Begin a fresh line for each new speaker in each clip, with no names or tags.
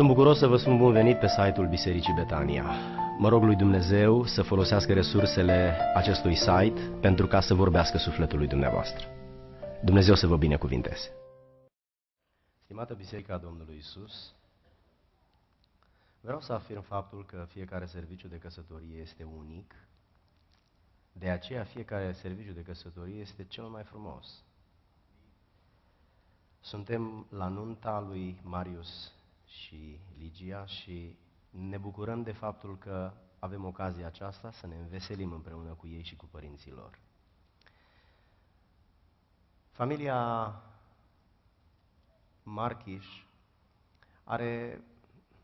Sunt bucuros să vă spun bun venit pe site-ul Bisericii Betania. Mă rog lui Dumnezeu să folosească resursele acestui site pentru ca să vorbească sufletului dumneavoastră. Dumnezeu să vă binecuvinteze. Stimată Biserica Domnului Isus, vreau să afirm faptul că fiecare serviciu de căsătorie este unic, de aceea fiecare serviciu de căsătorie este cel mai frumos. Suntem la nunta lui Marius și Ligia și ne bucurăm de faptul că avem ocazia aceasta să ne înveselim împreună cu ei și cu părinții lor. Familia Marchiș are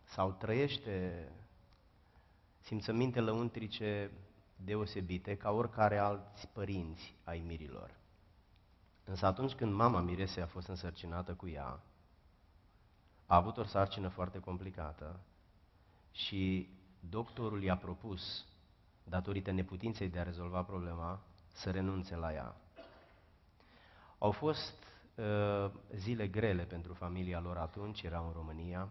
sau trăiește simțăminte lăuntrice deosebite ca oricare alți părinți ai mirilor. Însă atunci când mama Mirese a fost însărcinată cu ea, a avut o sarcină foarte complicată și doctorul i-a propus, datorită neputinței de a rezolva problema, să renunțe la ea. Au fost uh, zile grele pentru familia lor atunci, erau în România.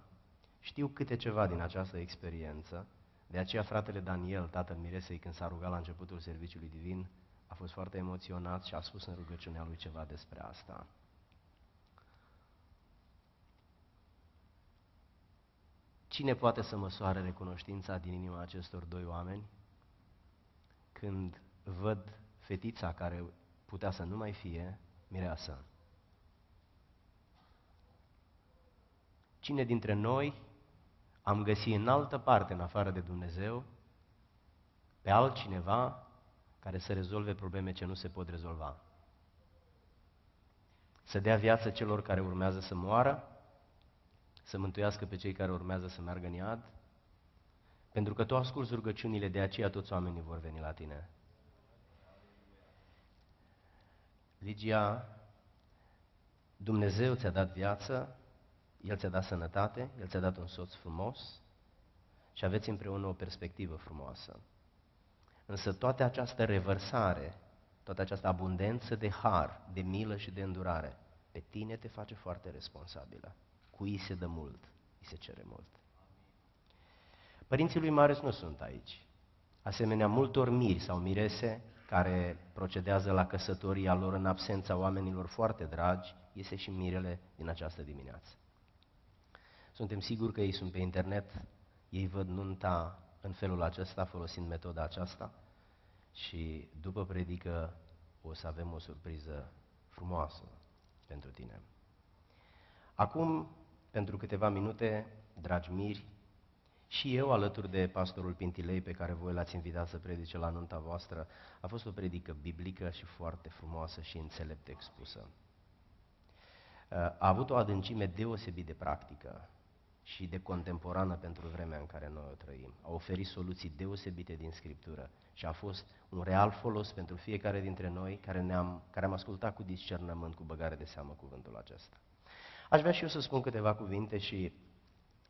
Știu câte ceva din această experiență, de aceea fratele Daniel, tatăl Miresei, când s-a rugat la începutul serviciului divin, a fost foarte emoționat și a spus în rugăciunea lui ceva despre asta. Cine poate să măsoare recunoștința din inima acestor doi oameni când văd fetița care putea să nu mai fie mireasă? Cine dintre noi am găsit în altă parte, în afară de Dumnezeu, pe altcineva care să rezolve probleme ce nu se pot rezolva? Să dea viață celor care urmează să moară să mântuiască pe cei care urmează să meargă în iad, pentru că tu asculți rugăciunile, de aceea toți oamenii vor veni la tine. Ligia, Dumnezeu ți-a dat viață, El ți-a dat sănătate, El ți-a dat un soț frumos și aveți împreună o perspectivă frumoasă. Însă toată această revărsare, toată această abundență de har, de milă și de îndurare, pe tine te face foarte responsabilă. Cui se dă mult, îi se cere mult. Părinții lui Marius nu sunt aici. Asemenea, multor miri sau mirese care procedează la căsătoria lor în absența oamenilor foarte dragi, iese și mirele din această dimineață. Suntem siguri că ei sunt pe internet, ei văd nunta în felul acesta, folosind metoda aceasta și după predică o să avem o surpriză frumoasă pentru tine. Acum pentru câteva minute, dragi miri, și eu, alături de pastorul Pintilei, pe care voi l-ați invitat să predice la nunta voastră, a fost o predică biblică și foarte frumoasă și înțelept expusă. A avut o adâncime deosebit de practică și de contemporană pentru vremea în care noi o trăim. A oferit soluții deosebite din Scriptură și a fost un real folos pentru fiecare dintre noi care, ne-am, care am ascultat cu discernământ, cu băgare de seamă cuvântul acesta. Aș vrea și eu să spun câteva cuvinte și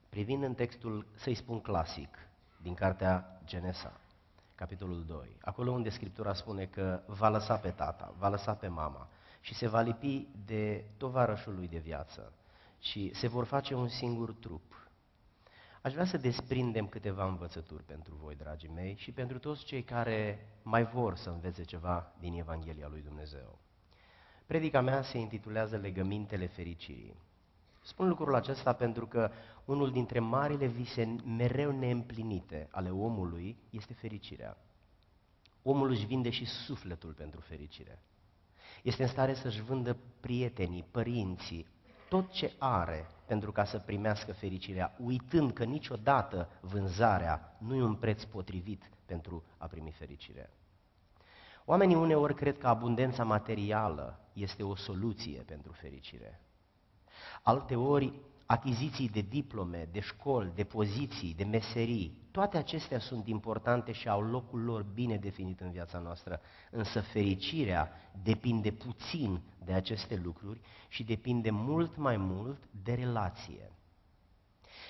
privind în textul, să-i spun clasic, din cartea Genesa, capitolul 2, acolo unde Scriptura spune că va lăsa pe tata, va lăsa pe mama și se va lipi de tovarășul lui de viață și se vor face un singur trup. Aș vrea să desprindem câteva învățături pentru voi, dragii mei, și pentru toți cei care mai vor să învețe ceva din Evanghelia lui Dumnezeu. Predica mea se intitulează Legămintele fericirii. Spun lucrul acesta pentru că unul dintre marile vise mereu neîmplinite ale omului este fericirea. Omul își vinde și sufletul pentru fericire. Este în stare să-și vândă prietenii, părinții, tot ce are pentru ca să primească fericirea, uitând că niciodată vânzarea nu e un preț potrivit pentru a primi fericirea. Oamenii uneori cred că abundența materială este o soluție pentru fericire. Alteori, achiziții de diplome, de școli, de poziții, de meserii, toate acestea sunt importante și au locul lor bine definit în viața noastră, însă fericirea depinde puțin de aceste lucruri și depinde mult mai mult de relație.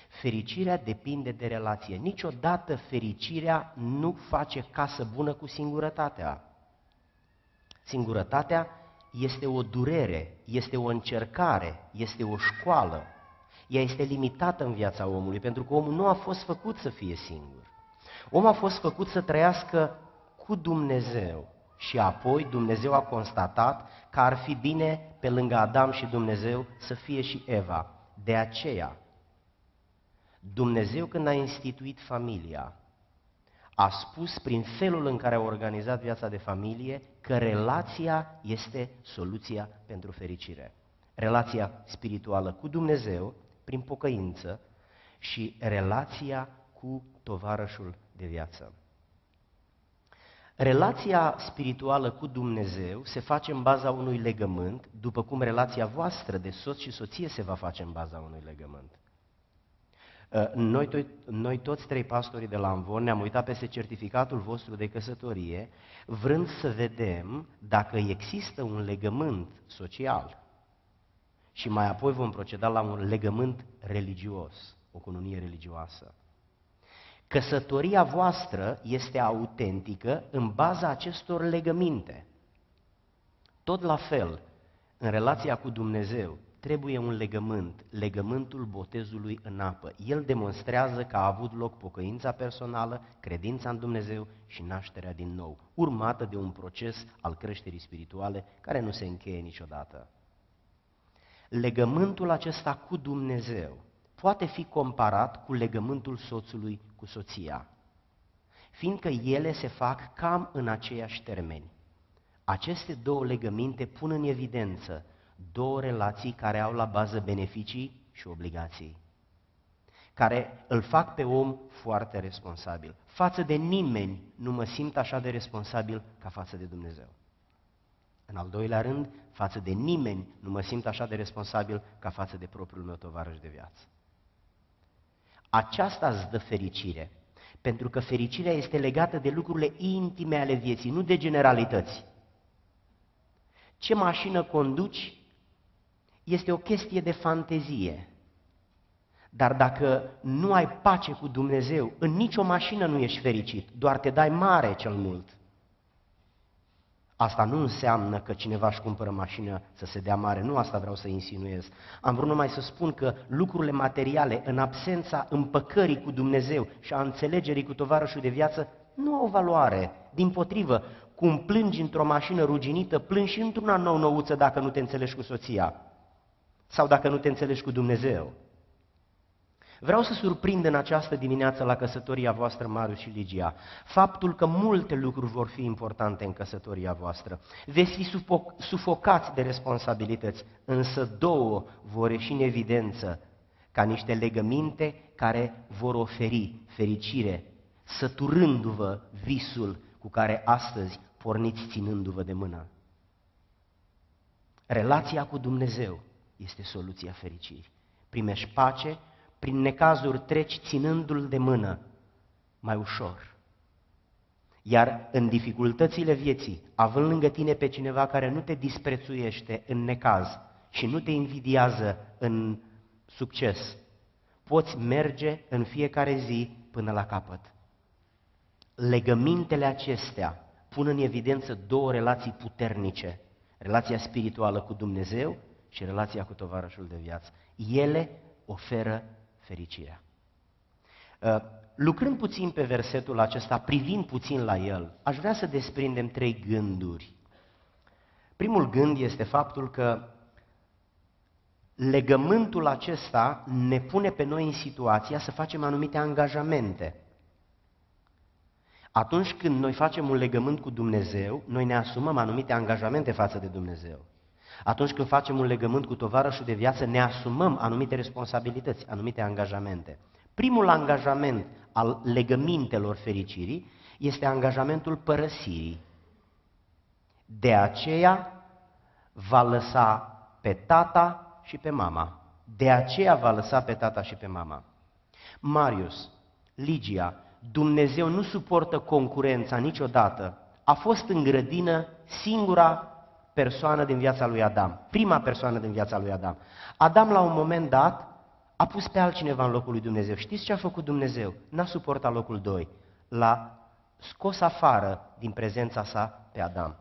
Fericirea depinde de relație. Niciodată fericirea nu face casă bună cu singurătatea. Singurătatea este o durere, este o încercare, este o școală. ea este limitată în viața omului, pentru că omul nu a fost făcut să fie singur. Omul a fost făcut să trăiască cu Dumnezeu. Și apoi Dumnezeu a constatat că ar fi bine pe lângă Adam și Dumnezeu să fie și Eva. De aceea, Dumnezeu când a instituit familia, a spus prin felul în care a organizat viața de familie că relația este soluția pentru fericire. Relația spirituală cu Dumnezeu, prin pocăință, și relația cu tovarășul de viață. Relația spirituală cu Dumnezeu se face în baza unui legământ, după cum relația voastră de soț și soție se va face în baza unui legământ. Uh, noi, to- noi toți trei pastorii de la Amvon ne-am uitat peste certificatul vostru de căsătorie, vrând să vedem dacă există un legământ social. Și mai apoi vom proceda la un legământ religios, o cununie religioasă. Căsătoria voastră este autentică în baza acestor legăminte. Tot la fel, în relația cu Dumnezeu, trebuie un legământ, legământul botezului în apă. El demonstrează că a avut loc pocăința personală, credința în Dumnezeu și nașterea din nou, urmată de un proces al creșterii spirituale care nu se încheie niciodată. Legământul acesta cu Dumnezeu poate fi comparat cu legământul soțului cu soția, fiindcă ele se fac cam în aceiași termeni. Aceste două legăminte pun în evidență două relații care au la bază beneficii și obligații, care îl fac pe om foarte responsabil. Față de nimeni nu mă simt așa de responsabil ca față de Dumnezeu. În al doilea rând, față de nimeni nu mă simt așa de responsabil ca față de propriul meu tovarăș de viață. Aceasta îți dă fericire, pentru că fericirea este legată de lucrurile intime ale vieții, nu de generalități. Ce mașină conduci este o chestie de fantezie. Dar dacă nu ai pace cu Dumnezeu, în nicio mașină nu ești fericit, doar te dai mare cel mult. Asta nu înseamnă că cineva își cumpără mașină să se dea mare, nu asta vreau să insinuez. Am vrut numai să spun că lucrurile materiale, în absența împăcării cu Dumnezeu și a înțelegerii cu tovarășul de viață, nu au valoare. Din potrivă, cum plângi într-o mașină ruginită, plângi și într-una nou-nouță dacă nu te înțelegi cu soția sau dacă nu te înțelegi cu Dumnezeu. Vreau să surprind în această dimineață la căsătoria voastră, Marius și Ligia, faptul că multe lucruri vor fi importante în căsătoria voastră. Veți fi sufocați de responsabilități, însă două vor ieși în evidență ca niște legăminte care vor oferi fericire, săturându-vă visul cu care astăzi porniți ținându-vă de mână. Relația cu Dumnezeu este soluția fericirii. Primești pace, prin necazuri treci ținându-l de mână mai ușor. Iar în dificultățile vieții, având lângă tine pe cineva care nu te disprețuiește în necaz și nu te invidiază în succes, poți merge în fiecare zi până la capăt. Legămintele acestea pun în evidență două relații puternice, relația spirituală cu Dumnezeu și relația cu tovarășul de viață. Ele oferă fericirea. Uh, lucrând puțin pe versetul acesta, privind puțin la el, aș vrea să desprindem trei gânduri. Primul gând este faptul că legământul acesta ne pune pe noi în situația să facem anumite angajamente. Atunci când noi facem un legământ cu Dumnezeu, noi ne asumăm anumite angajamente față de Dumnezeu. Atunci când facem un legământ cu tovarășul de viață, ne asumăm anumite responsabilități, anumite angajamente. Primul angajament al legămintelor fericirii este angajamentul părăsirii. De aceea va lăsa pe tata și pe mama. De aceea va lăsa pe tata și pe mama. Marius, Ligia, Dumnezeu nu suportă concurența niciodată. A fost în grădină singura persoană din viața lui Adam, prima persoană din viața lui Adam. Adam la un moment dat a pus pe altcineva în locul lui Dumnezeu. Știți ce a făcut Dumnezeu? N-a suportat locul 2. L-a scos afară din prezența sa pe Adam.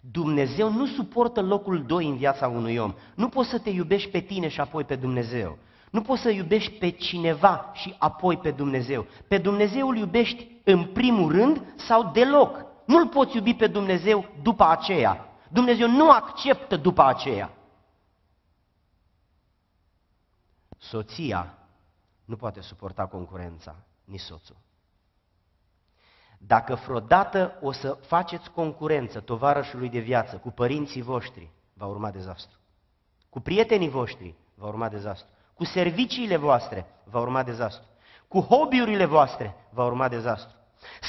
Dumnezeu nu suportă locul doi în viața unui om. Nu poți să te iubești pe tine și apoi pe Dumnezeu. Nu poți să iubești pe cineva și apoi pe Dumnezeu. Pe Dumnezeu îl iubești în primul rând sau deloc. Nu-L poți iubi pe Dumnezeu după aceea. Dumnezeu nu acceptă după aceea. Soția nu poate suporta concurența, nici soțul. Dacă vreodată o să faceți concurență tovarășului de viață cu părinții voștri, va urma dezastru. Cu prietenii voștri, va urma dezastru. Cu serviciile voastre, va urma dezastru. Cu hobby-urile voastre, va urma dezastru.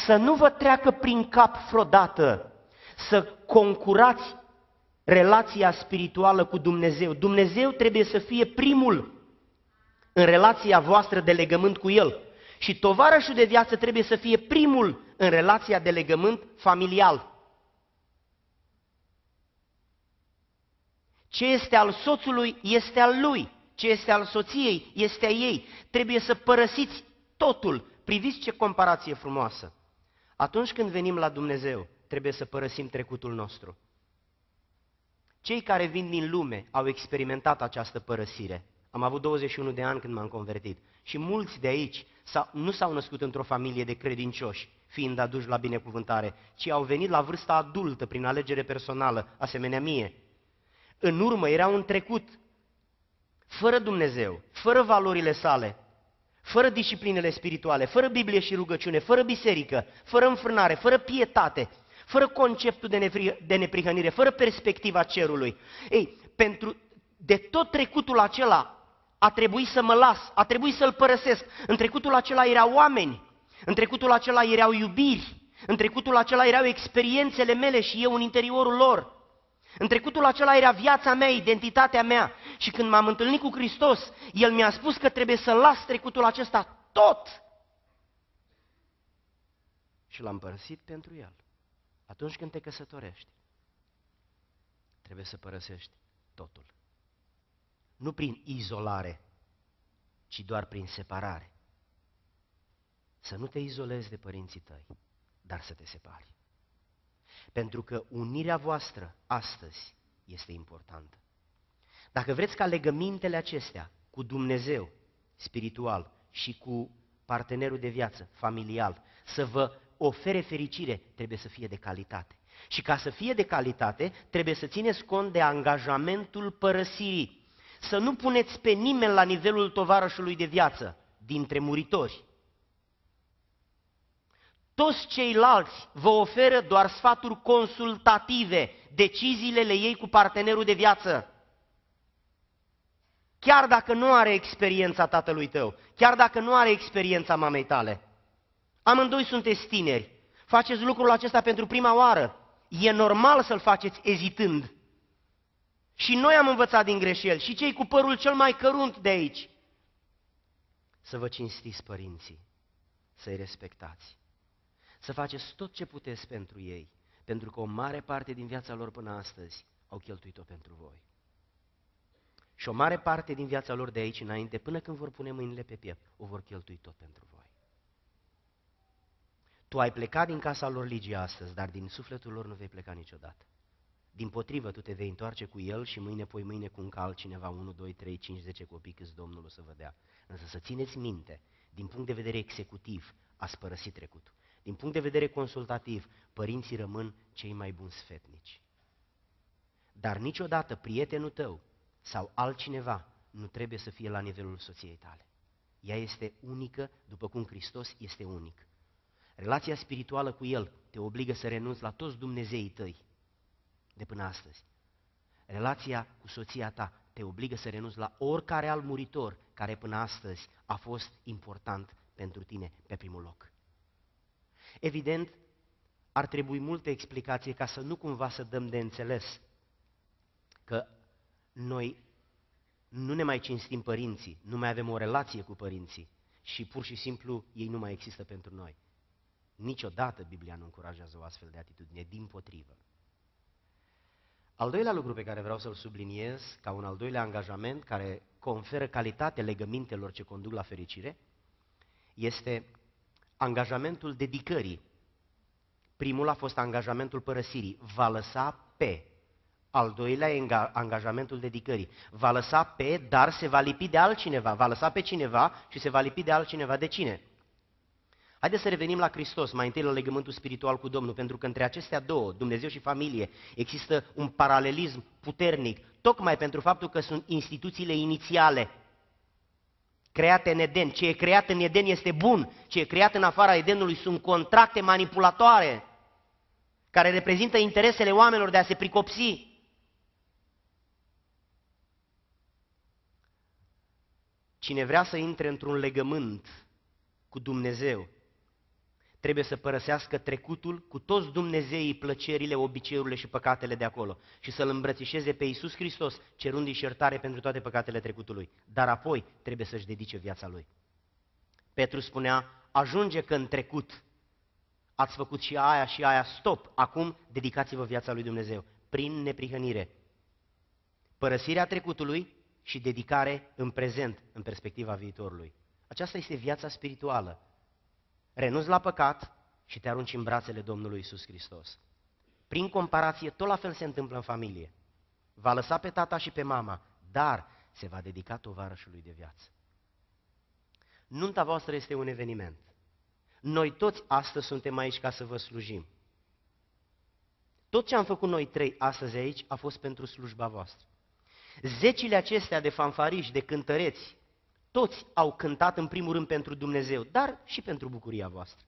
Să nu vă treacă prin cap vreodată să concurați relația spirituală cu Dumnezeu. Dumnezeu trebuie să fie primul în relația voastră de legământ cu El. Și tovarășul de viață trebuie să fie primul în relația de legământ familial. Ce este al soțului este al lui, ce este al soției este a ei. Trebuie să părăsiți totul. Priviți ce comparație frumoasă. Atunci când venim la Dumnezeu, trebuie să părăsim trecutul nostru. Cei care vin din lume au experimentat această părăsire. Am avut 21 de ani când m-am convertit și mulți de aici nu s-au născut într-o familie de credincioși, fiind aduși la binecuvântare, ci au venit la vârsta adultă prin alegere personală, asemenea mie. În urmă era un trecut fără Dumnezeu, fără valorile sale, fără disciplinele spirituale, fără Biblie și rugăciune, fără biserică, fără înfrânare, fără pietate, fără conceptul de, nepri- de neprihănire, fără perspectiva cerului. Ei, pentru, de tot trecutul acela a trebuit să mă las, a trebuit să-l părăsesc. În trecutul acela erau oameni, în trecutul acela erau iubiri, în trecutul acela erau experiențele mele și eu în interiorul lor. În trecutul acela era viața mea, identitatea mea. Și când m-am întâlnit cu Hristos, El mi-a spus că trebuie să las trecutul acesta tot. Și l-am părăsit pentru El. Atunci când te căsătorești, trebuie să părăsești totul. Nu prin izolare, ci doar prin separare. Să nu te izolezi de părinții tăi, dar să te separi. Pentru că unirea voastră astăzi este importantă. Dacă vreți ca legămintele acestea cu Dumnezeu spiritual și cu partenerul de viață familial să vă ofere fericire, trebuie să fie de calitate. Și ca să fie de calitate, trebuie să țineți cont de angajamentul părăsirii. Să nu puneți pe nimeni la nivelul tovarășului de viață dintre muritori. Toți ceilalți vă oferă doar sfaturi consultative, deciziile le iei cu partenerul de viață. Chiar dacă nu are experiența tatălui tău, chiar dacă nu are experiența mamei tale. Amândoi sunteți tineri. Faceți lucrul acesta pentru prima oară. E normal să-l faceți ezitând. Și noi am învățat din greșeli, și cei cu părul cel mai cărunt de aici. Să vă cinstiți părinții, să-i respectați, să faceți tot ce puteți pentru ei, pentru că o mare parte din viața lor până astăzi au cheltuit-o pentru voi. Și o mare parte din viața lor de aici înainte, până când vor pune mâinile pe piept, o vor cheltui tot pentru voi. Tu ai plecat din casa lor Ligia astăzi, dar din sufletul lor nu vei pleca niciodată. Din potrivă, tu te vei întoarce cu el și mâine, poi mâine cu încă altcineva, 1, 2, 3, 5, 10 copii, câți Domnul o să vă dea. Însă să țineți minte, din punct de vedere executiv, a părăsit trecutul. Din punct de vedere consultativ, părinții rămân cei mai buni sfetnici. Dar niciodată prietenul tău sau altcineva nu trebuie să fie la nivelul soției tale. Ea este unică, după cum Hristos este unic. Relația spirituală cu El te obligă să renunți la toți Dumnezeii tăi de până astăzi. Relația cu soția ta te obligă să renunți la oricare alt muritor care până astăzi a fost important pentru tine pe primul loc. Evident, ar trebui multe explicații ca să nu cumva să dăm de înțeles că noi nu ne mai cinstim părinții, nu mai avem o relație cu părinții și pur și simplu ei nu mai există pentru noi. Niciodată Biblia nu încurajează o astfel de atitudine, din potrivă. Al doilea lucru pe care vreau să-l subliniez, ca un al doilea angajament care conferă calitate legămintelor ce conduc la fericire, este angajamentul dedicării. Primul a fost angajamentul părăsirii. Va lăsa pe. Al doilea e angajamentul dedicării. Va lăsa pe, dar se va lipi de altcineva. Va lăsa pe cineva și se va lipi de altcineva. De cine? Haideți să revenim la Hristos, mai întâi la legământul spiritual cu Domnul, pentru că între acestea două, Dumnezeu și familie, există un paralelism puternic, tocmai pentru faptul că sunt instituțiile inițiale create în Eden. Ce e creat în Eden este bun, ce e creat în afara Edenului sunt contracte manipulatoare care reprezintă interesele oamenilor de a se pricopsi. Cine vrea să intre într-un legământ cu Dumnezeu, trebuie să părăsească trecutul cu toți Dumnezeii, plăcerile, obiceiurile și păcatele de acolo și să-L îmbrățișeze pe Iisus Hristos, cerându-i iertare pentru toate păcatele trecutului. Dar apoi trebuie să-și dedice viața Lui. Petru spunea, ajunge că în trecut ați făcut și aia și aia, stop, acum dedicați-vă viața lui Dumnezeu, prin neprihănire. Părăsirea trecutului și dedicare în prezent, în perspectiva viitorului. Aceasta este viața spirituală renunți la păcat și te arunci în brațele Domnului Isus Hristos. Prin comparație, tot la fel se întâmplă în familie. Va lăsa pe tata și pe mama, dar se va dedica tovarășului de viață. Nunta voastră este un eveniment. Noi toți astăzi suntem aici ca să vă slujim. Tot ce am făcut noi trei astăzi aici a fost pentru slujba voastră. Zecile acestea de fanfariși, de cântăreți, toți au cântat în primul rând pentru Dumnezeu, dar și pentru bucuria voastră.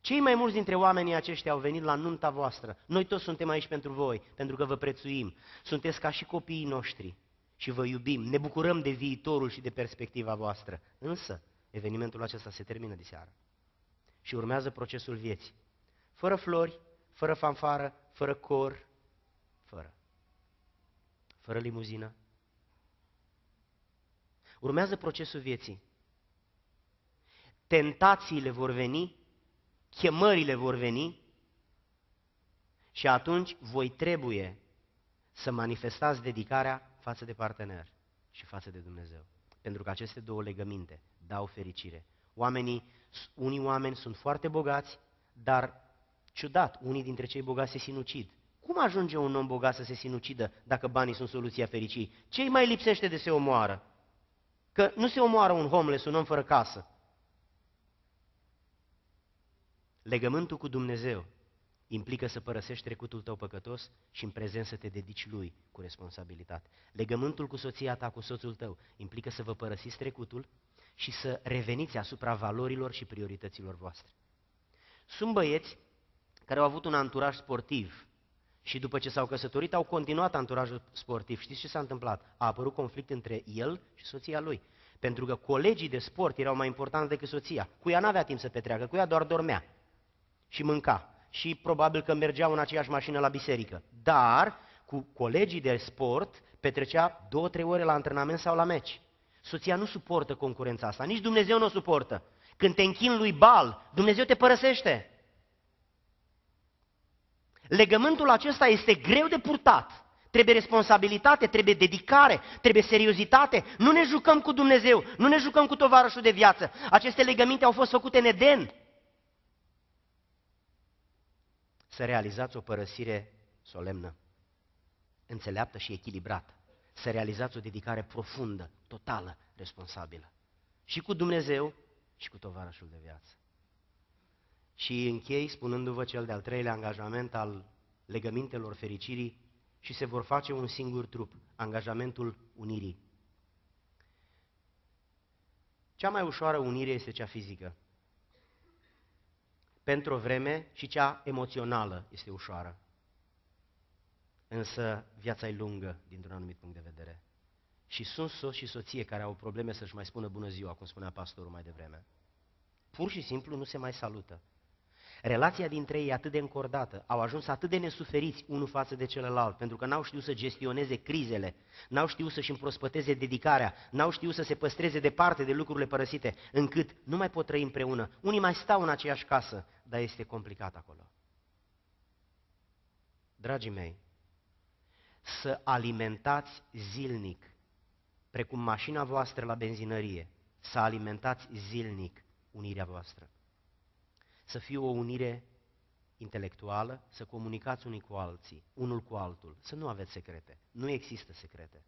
Cei mai mulți dintre oamenii aceștia au venit la nunta voastră. Noi toți suntem aici pentru voi, pentru că vă prețuim. Sunteți ca și copiii noștri și vă iubim. Ne bucurăm de viitorul și de perspectiva voastră. Însă, evenimentul acesta se termină de seară. Și urmează procesul vieții. Fără flori, fără fanfară, fără cor, fără. Fără limuzină, Urmează procesul vieții. Tentațiile vor veni, chemările vor veni și atunci voi trebuie să manifestați dedicarea față de partener și față de Dumnezeu. Pentru că aceste două legăminte dau fericire. Oamenii, unii oameni sunt foarte bogați, dar ciudat, unii dintre cei bogați se sinucid. Cum ajunge un om bogat să se sinucidă dacă banii sunt soluția fericirii? Ce mai lipsește de se omoară? Că nu se omoară un homeless, un om fără casă. Legământul cu Dumnezeu implică să părăsești trecutul tău păcătos și în prezent să te dedici lui cu responsabilitate. Legământul cu soția ta, cu soțul tău, implică să vă părăsiți trecutul și să reveniți asupra valorilor și priorităților voastre. Sunt băieți care au avut un anturaj sportiv și după ce s-au căsătorit, au continuat anturajul sportiv. Știți ce s-a întâmplat? A apărut conflict între el și soția lui. Pentru că colegii de sport erau mai importanți decât soția. Cu ea n-avea timp să petreacă, cu ea doar dormea și mânca. Și probabil că mergeau în aceeași mașină la biserică. Dar cu colegii de sport petrecea două, trei ore la antrenament sau la meci. Soția nu suportă concurența asta, nici Dumnezeu nu o suportă. Când te închin lui Bal, Dumnezeu te părăsește. Legământul acesta este greu de purtat. Trebuie responsabilitate, trebuie dedicare, trebuie seriozitate. Nu ne jucăm cu Dumnezeu, nu ne jucăm cu tovarășul de viață. Aceste legăminte au fost făcute în Eden. Să realizați o părăsire solemnă, înțeleaptă și echilibrată. Să realizați o dedicare profundă, totală, responsabilă. Și cu Dumnezeu și cu tovarășul de viață. Și închei spunându-vă cel de-al treilea angajament al legămintelor fericirii și se vor face un singur trup, angajamentul unirii. Cea mai ușoară unire este cea fizică. Pentru o vreme și cea emoțională este ușoară. Însă viața e lungă dintr-un anumit punct de vedere. Și sunt soți și soție care au probleme să-și mai spună bună ziua, cum spunea pastorul mai devreme. Pur și simplu nu se mai salută. Relația dintre ei e atât de încordată, au ajuns atât de nesuferiți unul față de celălalt, pentru că n-au știut să gestioneze crizele, n-au știut să-și împrospăteze dedicarea, n-au știut să se păstreze departe de lucrurile părăsite, încât nu mai pot trăi împreună. Unii mai stau în aceeași casă, dar este complicat acolo. Dragii mei, să alimentați zilnic, precum mașina voastră la benzinărie, să alimentați zilnic unirea voastră să fie o unire intelectuală, să comunicați unii cu alții, unul cu altul, să nu aveți secrete. Nu există secrete.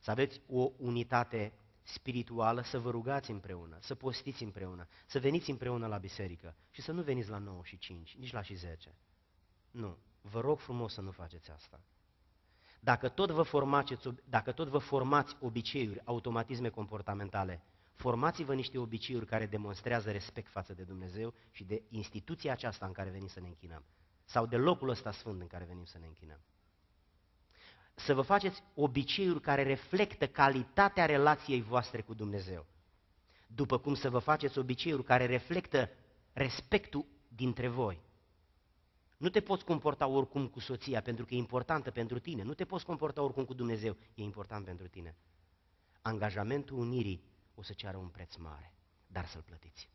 Să aveți o unitate spirituală, să vă rugați împreună, să postiți împreună, să veniți împreună la biserică și să nu veniți la 9 și 5, nici la și 10. Nu. Vă rog frumos să nu faceți asta. Dacă tot vă formați, dacă tot vă formați obiceiuri, automatisme comportamentale, formați-vă niște obiceiuri care demonstrează respect față de Dumnezeu și de instituția aceasta în care venim să ne închinăm. Sau de locul ăsta sfânt în care venim să ne închinăm. Să vă faceți obiceiuri care reflectă calitatea relației voastre cu Dumnezeu. După cum să vă faceți obiceiuri care reflectă respectul dintre voi. Nu te poți comporta oricum cu soția pentru că e importantă pentru tine. Nu te poți comporta oricum cu Dumnezeu, e important pentru tine. Angajamentul unirii o să ceară un preț mare, dar să-l plătiți.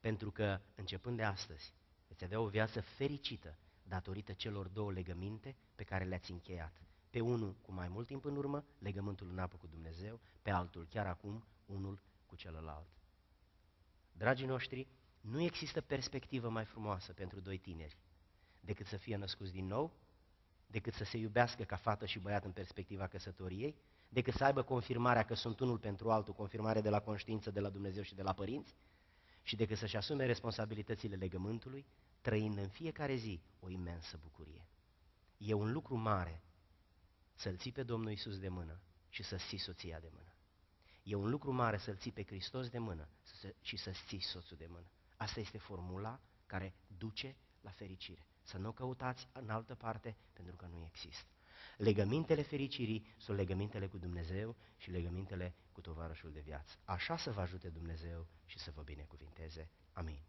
Pentru că, începând de astăzi, veți avea o viață fericită datorită celor două legăminte pe care le-ați încheiat. Pe unul cu mai mult timp în urmă, legământul în apă cu Dumnezeu, pe altul chiar acum, unul cu celălalt. Dragii noștri, nu există perspectivă mai frumoasă pentru doi tineri decât să fie născuți din nou, decât să se iubească ca fată și băiat în perspectiva căsătoriei, decât să aibă confirmarea că sunt unul pentru altul, confirmare de la conștiință, de la Dumnezeu și de la părinți, și decât să-și asume responsabilitățile legământului, trăind în fiecare zi o imensă bucurie. E un lucru mare să-L ții pe Domnul Isus de mână și să ții soția de mână. E un lucru mare să-L ții pe Hristos de mână și să-ți ții soțul de mână. Asta este formula care duce la fericire. Să nu căutați în altă parte pentru că nu există. Legămintele fericirii sunt legămintele cu Dumnezeu și legămintele cu tovarășul de viață. Așa să vă ajute Dumnezeu și să vă binecuvinteze. Amin.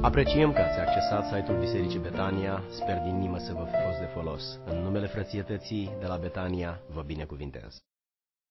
Apreciem că ați accesat site-ul Bisericii Betania, sper din inimă să vă fi fost de folos. În numele frățietății de la Betania, vă binecuvintez.